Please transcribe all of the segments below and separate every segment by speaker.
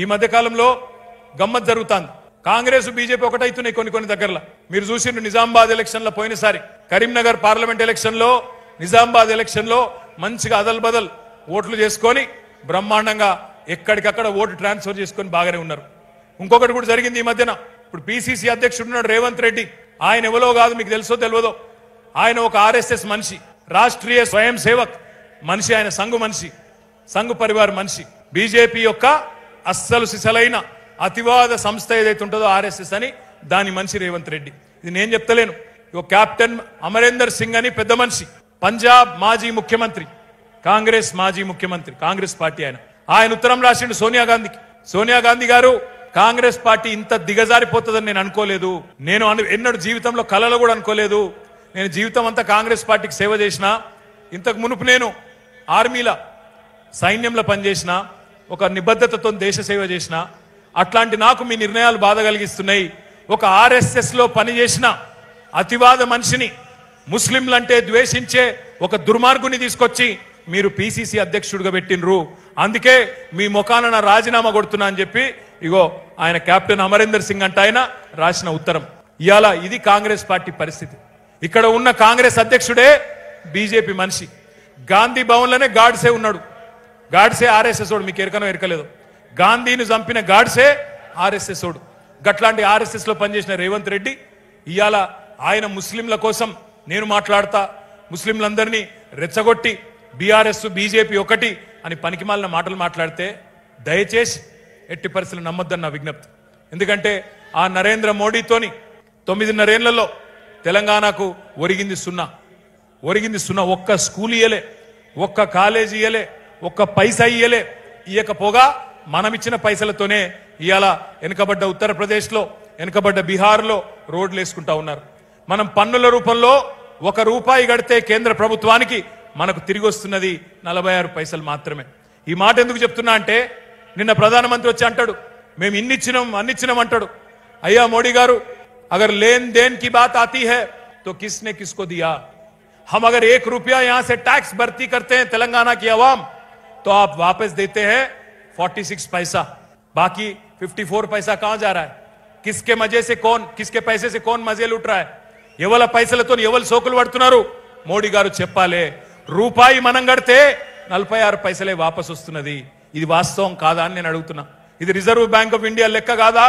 Speaker 1: ఈ మధ్య కాలంలో గమ్మత్ జరుగుతాంది. కాంగ్రెస్ బీజేపీ ఒకటైతున్నాయి కొన్ని కొన్ని దగ్గరలో. మీరు చూసిండ్రు నిజామాబాద్ ఎలక్షన్లో పోయినసారి. కరీంనగర్ పార్లమెంట్ ఎలక్షన్లో నిజామాబాద్ ఎలక్షన్లో మంచిగా అదల్ బదల్ ఓట్లు చేసుకొని బ్రహ్మాండంగా ఎక్కడికక్కడ ఓటు ట్రాన్స్ఫర్ చేసుకొని బాగానే ఉన్నారు. ఇంకొకటి కూడా జరిగింది ఈ మధ్యన. ఇప్పుడు పిసిసి అధ్యక్షుడు ఉన్నాడు రేవంత్ రెడ్డి. ఆయన ఎవరో కాదు మీకు తెలుసో తెలియదో. ఆయన ఒక ఆర్ఎస్ఎస్ మనిషి. రాష్ట్రీయ స్వయం సేవక్ మనిషి ఆయన సంఘు మనిషి సంఘు పరివార్ మనిషి. బీజేపీ యొక్క అస్సలు సిసలైన అతివాద సంస్థ ఏదైతే ఉంటుందో ఆర్ఎస్ఎస్ అని దాని మనిషి రేవంత్ రెడ్డి. ఇది నేను చెప్తలేను. ఇగో కెప్టెన్ అమరేందర్ సింగ్ అని పెద్ద మనిషి పంజాబ్ మాజీ ముఖ్యమంత్రి కాంగ్రెస్ మాజీ ముఖ్యమంత్రి కాంగ్రెస్ పార్టీ ఆయన. ఆయన ఉత్తరం రాసిండు సోనియా గాంధీకి. సోనియా గాంధీ గారు కాంగ్రెస్ పార్టీ ఇంత దిగజారిపోతుందని నేను అనుకోలేదు. నేను అను- ఎన్నడూ జీవితంలో కలలో కూడా అనుకోలేదు. నేను జీవితం అంతా కాంగ్రెస్ పార్టీకి సేవ చేసిన ఇంతకు మునుపు నేను ఆర్మీల సైన్యంలో పనిచేసిన ఒక నిబద్ధతతో దేశ సేవ చేసిన అట్లాంటి నాకు మీ నిర్ణయాలు బాధ కలిగిస్తున్నాయి. ఒక ఆర్ఎస్ఎస్లో పనిచేసిన అతివాద మనిషిని ముస్లింలంటే ద్వేషించే ఒక దుర్మార్గుని తీసుకొచ్చి మీరు పిసిసి అధ్యక్షుడిగా పెట్టినరు అందుకే మీ ముఖాన నా రాజీనామా కొడుతున్నా అని చెప్పి ఇగో ఆయన కెప్టెన్ అమరేందర్ సింగ్ అంటే ఆయన రాసిన ఉత్తరం. ఇవాళ ఇది కాంగ్రెస్ పార్టీ పరిస్థితి. ఇక్కడ ఉన్న కాంగ్రెస్ అధ్యక్షుడే బీజేపీ మనిషి. గాంధీ భవన్లోనే గాడ్సే ఉన్నాడు. గాడ్సే ఆర్ఎస్ఎస్ ఓడు మీకు ఎరకనో ఎరకలేదు. గాంధీని చంపిన గాడ్సే ఆర్ఎస్ఎస్ ఓడు గట్లాంటి ఆర్ఎస్ఎస్లో పనిచేసిన రేవంత్ రెడ్డి ఇవాళ ఆయన ముస్లింల కోసం నేను మాట్లాడతా ముస్లింలందరినీ రెచ్చగొట్టి బీఆర్ఎస్ బీజేపీ ఒకటి అని పనికిమాలిన మాటలు మాట్లాడితే దయచేసి ఎట్టి పరిస్థితులు నమ్మొద్దని నా విజ్ఞప్తి. ఎందుకంటే ఆ నరేంద్ర మోడీతోని తొమ్మిదిన్నరేళ్ళలో తెలంగాణకు ఒరిగింది సున్నా. ఒరిగింది సున్నా ఒక్క స్కూల్ ఇయ్యలే ఒక్క కాలేజీ ఇయ్యలే ఒక్క పైసా ఇయ్యలే ఇయ్యకపోగా మనమిచ్చిన పైసలతోనే ఇవాళ వెనుకబడ్డ ఉత్తరప్రదేశ్లో వెనుకబడ్డ బీహార్లో రోడ్లు వేసుకుంటా ఉన్నారు మనం పన్నుల రూపంలో ఒక రూపాయి గడితే కేంద్ర ప్రభుత్వానికి మనకు తిరిగి వస్తున్నది నలభై ఆరు పైసలు మాత్రమే ఈ మాట ఎందుకు చెప్తున్నా అంటే నిన్న ప్రధానమంత్రి వచ్చి అంటాడు మేము ఇన్నిచ్చినాం అన్నిచ్చినాం అంటాడు అయ్యా మోడీ గారు అగర్ లేన్ దేన్ కి బాత్ ఆతీ హై तो किसने किसको दिया हम अगर एक रुपया यहां से टैक्स भर्ती करते हैं तेलंगाना की आवाम तो आप वापस देते हैं 46 पैसा बाकी 54 पैसा कहां जा रहा है किसके मजे से कौन किसके पैसे से कौन मजे लुट रहा है ఎవల పైసలతో ఎవరు సోకులు పడుతున్నారు మోడీ గారు చెప్పాలే రూపాయి మనం కడితే నలభై ఆరు పైసలే వాపస్ వస్తున్నది ఇది వాస్తవం కాదా అని నేను అడుగుతున్నా ఇది రిజర్వ్ బ్యాంక్ ఆఫ్ ఇండియా లెక్క కాదా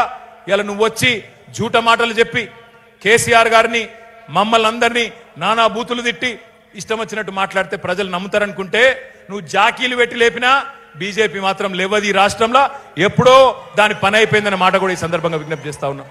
Speaker 1: ఇలా నువ్వు వచ్చి జూట మాటలు చెప్పి కేసీఆర్ గారిని మమ్మల్ని అందరినీ నానా బూతులు తిట్టి ఇష్టం వచ్చినట్టు మాట్లాడితే ప్రజలు నమ్ముతారనుకుంటే నువ్వు జాకీలు పెట్టి లేపినా బీజేపీ మాత్రం లేవది ఈ రాష్ట్రంలో. ఎప్పుడో దాని పని అయిపోయిందన్న మాట కూడా ఈ సందర్భంగా విజ్ఞప్తి చేస్తా ఉన్నా.